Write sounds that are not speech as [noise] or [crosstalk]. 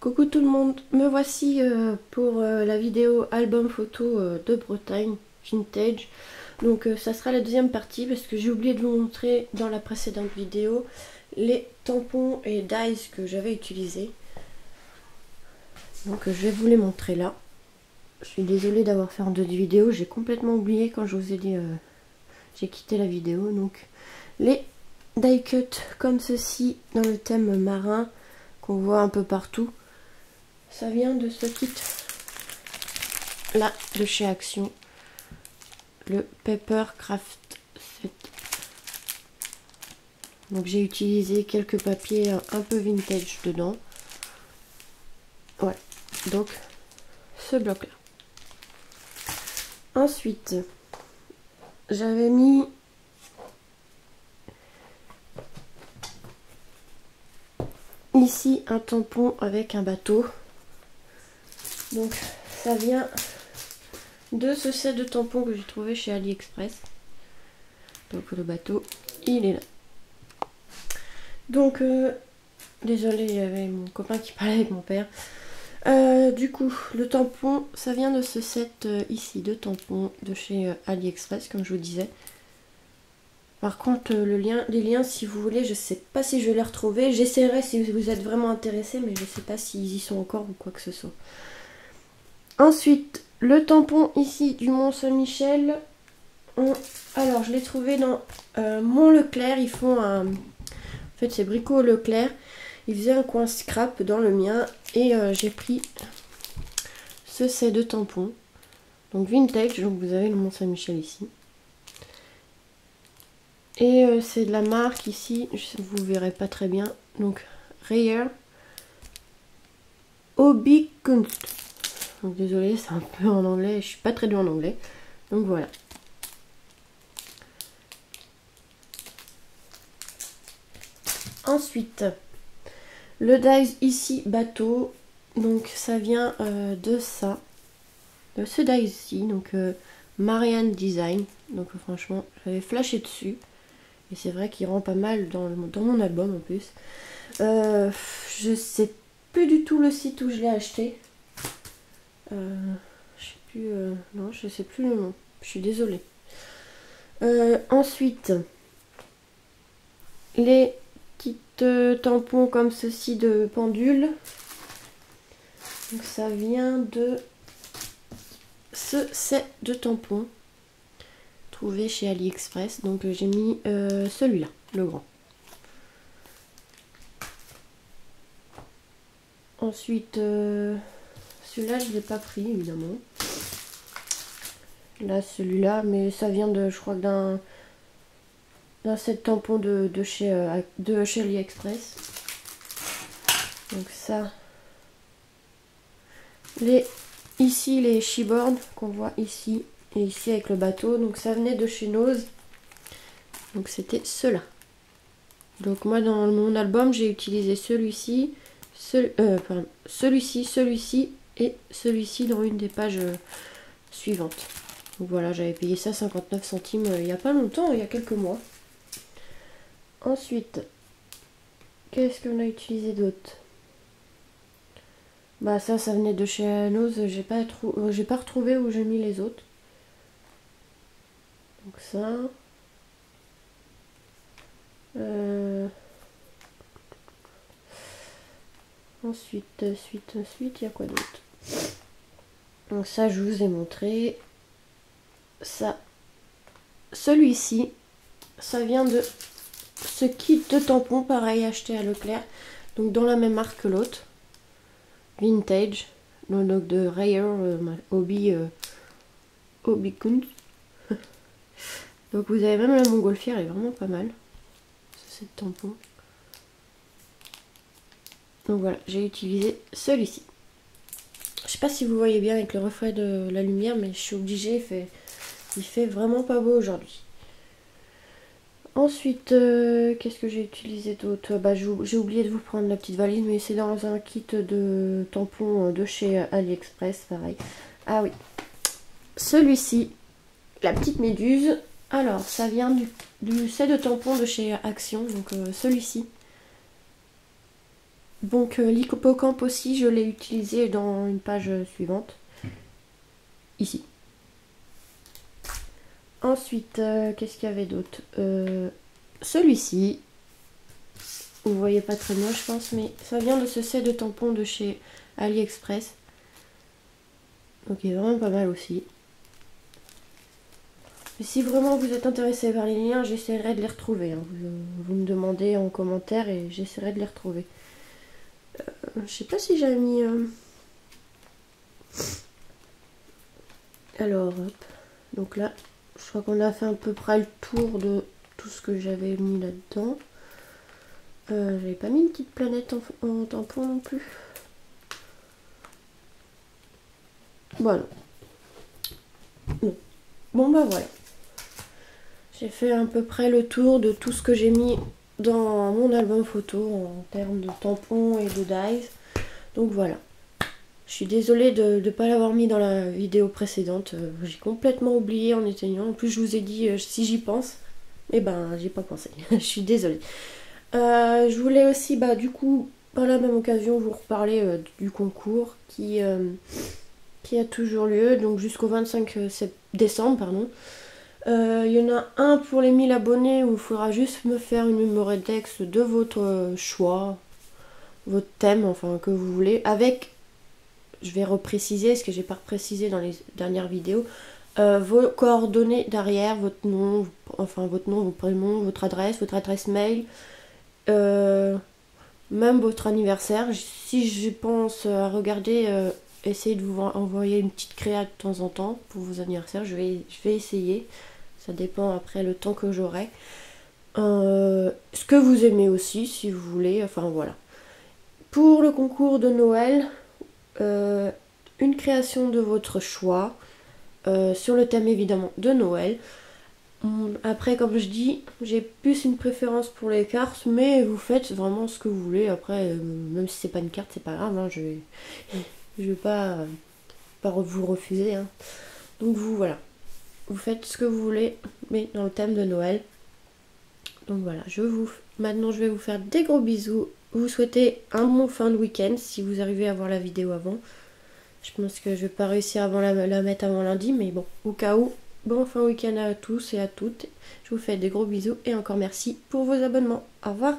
Coucou tout le monde, me voici euh, pour euh, la vidéo album photo euh, de Bretagne vintage. Donc ça sera la deuxième partie parce que j'ai oublié de vous montrer dans la précédente vidéo les tampons et dies que j'avais utilisés. Donc je vais vous les montrer là. Je suis désolée d'avoir fait en deux vidéos, j'ai complètement oublié quand je vous ai dit j'ai quitté la vidéo. Donc les die cut comme ceci dans le thème marin qu'on voit un peu partout. Ça vient de ce kit là de chez Action. Le Pepper Craft Set. Donc j'ai utilisé quelques papiers un peu vintage dedans. Voilà. Donc ce bloc là. Ensuite, j'avais mis ici un tampon avec un bateau. Donc ça vient de ce set de tampons que j'ai trouvé chez AliExpress. Donc le bateau, il est là. Donc, euh, désolé, il y avait mon copain qui parlait avec mon père. Euh, du coup, le tampon, ça vient de ce set euh, ici de tampons de chez AliExpress, comme je vous disais. Par contre, les liens, si vous voulez, je sais pas si je vais les retrouver. J'essaierai si vous êtes vraiment intéressé, mais je sais pas s'ils y sont encore ou quoi que ce soit. Ensuite, le tampon ici du Mont Saint-Michel. Alors, je l'ai trouvé dans euh, Mont Leclerc. Ils font un... En fait, c'est Brico Leclerc. Ils faisaient un coin scrap dans le mien. Et euh, j'ai pris ce set de tampons. Donc vintage. Donc vous avez le Mont Saint-Michel ici. Et euh, c'est de la marque ici. Vous verrez pas très bien. Donc Rayer. Obi Kunst. Donc désolé, c'est un peu en anglais. Je suis pas très bien en anglais. Donc voilà. Ensuite, le dice ici bateau. Donc ça vient euh, de ça. De ce dice ici. Donc euh, Marianne Design. Donc franchement, j'avais flashé dessus. Et c'est vrai qu'il rend pas mal dans, dans, mon album en plus. Euh, je sais plus du tout le site où je l'ai acheté. Euh, je sais plus. Euh, non, je sais plus le nom. Je suis désolée. Euh, ensuite, les petites tampons comme ceci de pendule. Donc ça vient de ce set de tampons trouvé chez AliExpress. Donc j'ai mis celui-là, le grand. Ensuite, celui-là, je ne l'ai pas pris, évidemment. Là, celui-là, mais ça vient de, je crois, d'un d'un set tampon de, de, chez, euh, de chez AliExpress. Donc ça. Les, ici, les shibord qu'on voit ici et ici avec le bateau. Donc ça venait de chez Nose. Donc c'était cela. Donc moi, dans mon album, j'ai utilisé celui-ci, euh, celui-ci, celui-ci et celui-ci dans une des pages euh, suivantes. Donc voilà, j'avais payé ça 59 centimes euh, il n'y a pas longtemps, il y a quelques mois. Ensuite, qu'est-ce qu'on a utilisé d'autre? Bah ça, ça venait de chez Anos, j'ai pas, euh, j'ai pas retrouvé où j'ai mis les autres. Donc ça... Ensuite, suite, ensuite, il y a quoi d'autre? Donc ça, je vous ai montré. Ça, celui-ci, ça vient de ce kit de tampons, pareil, acheté à Leclerc. Donc dans la même marque que l'autre. Vintage. Donc de Rayer euh, Hobby, euh, Kunst. [laughs] donc vous avez même la montgolfière, elle est vraiment pas mal. C'est tampon. Donc voilà, j'ai utilisé celui-ci. Sais pas si vous voyez bien avec le reflet de la lumière, mais je suis obligée, il fait, vraiment pas beau aujourd'hui. Ensuite, euh, qu'est-ce que j'ai utilisé d'autre? Bah, J'ai oublié de vous prendre la petite valise, mais c'est dans un kit de tampons de chez AliExpress, pareil. Ah oui, celui-ci, la petite méduse. Alors, ça vient du, du set de tampons de chez Action, donc euh, celui-ci. Donc euh, l'hippocampe aussi, je l'ai utilisé dans une page suivante. Ici. Ensuite, euh, qu'est-ce qu'il y avait d'autre? Euh, Celui-ci. Vous voyez pas très bien, je pense, mais ça vient de ce set de tampons de chez AliExpress. Donc il est vraiment pas mal aussi. si vraiment vous êtes intéressé par les liens, j'essaierai de les retrouver. Hein. Vous, me demandez en commentaire et j'essaierai de les retrouver. Euh, je sais pas si j'ai mis... Alors, hop. Donc là, je crois qu'on a fait à peu près le tour de tout ce que j'avais mis là-dedans. Euh, j'avais pas mis une petite planète en, tampon non plus. Voilà. Bon. bah voilà. J'ai fait à peu près le tour de tout ce que j'ai mis dans mon album photo en termes de tampons et de dies. Donc voilà. Je suis désolée de ne pas l'avoir mis dans la vidéo précédente. Euh, j'ai complètement oublié en éteignant. En plus, je vous ai dit euh, si j'y pense. Eh ben, j'ai pas pensé. [laughs] je suis désolée. Euh, je voulais aussi, bah, du coup, par la même occasion, vous reparler du concours qui, qui a toujours lieu, donc jusqu'au 25 décembre, pardon. Il y en a un pour les 1000 abonnés où il faudra juste me faire une mémoire-texte de votre choix, votre thème, enfin que vous voulez, avec je vais repréciser, ce que j'ai pas précisé dans les dernières vidéos, euh, vos coordonnées derrière, votre nom, enfin votre nom, votre prénom, votre adresse, votre adresse mail, euh, même votre anniversaire. Si je pense à regarder, euh, essayez de vous envoyer une petite créa de temps en temps pour vos anniversaires. Je vais essayer. Ça dépend après le temps que j'aurai. ce que vous aimez aussi, si vous voulez. Enfin voilà. Pour le concours de Noël, euh, une création de votre choix euh, sur le thème évidemment de Noël. Après, comme je dis, j'ai plus une préférence pour les cartes, mais vous faites vraiment ce que vous voulez. Après, euh, même si c'est pas une carte, c'est pas grave. Hein, je vais, [laughs] je vais pas, pas vous refuser. Hein. Donc vous voilà, vous faites ce que vous voulez, mais dans le thème de Noël. Donc voilà, je vous maintenant je vais vous faire des gros bisous vous souhaitez un bon fin de week-end si vous arrivez à voir la vidéo avant. Je pense que je vais pas réussir à la, la mettre avant lundi, mais bon, au cas où, bon fin week-end à tous et à toutes. Je vous fais des gros bisous et encore merci pour vos abonnements. Au revoir